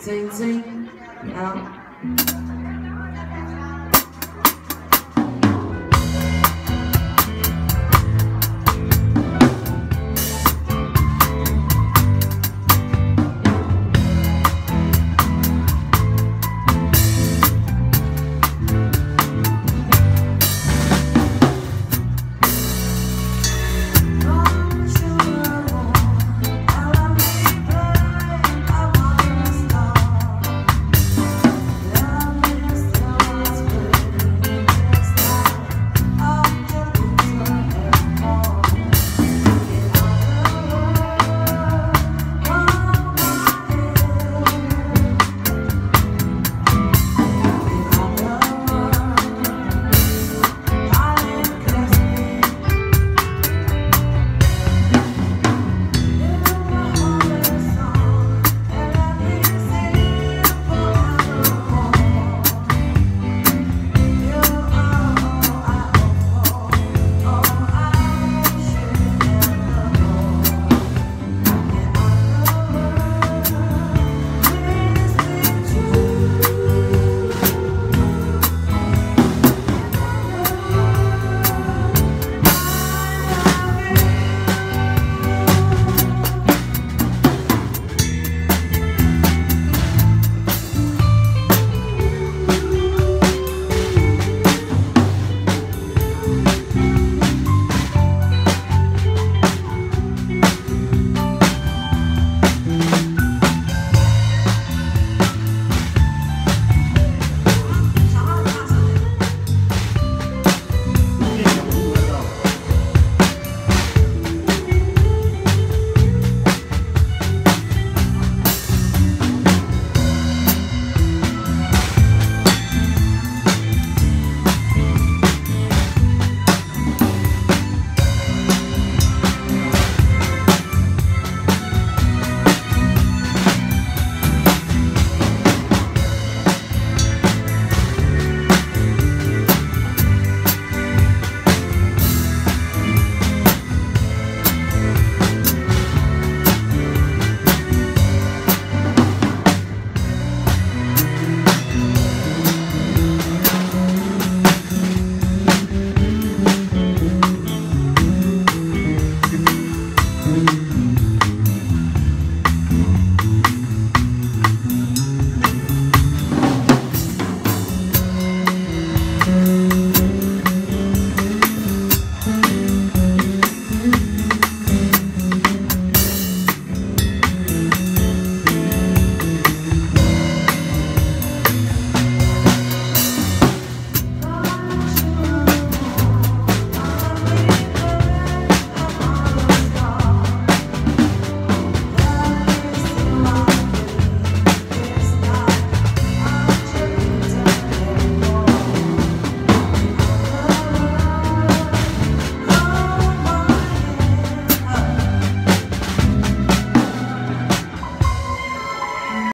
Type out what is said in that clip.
zing, zing. Now.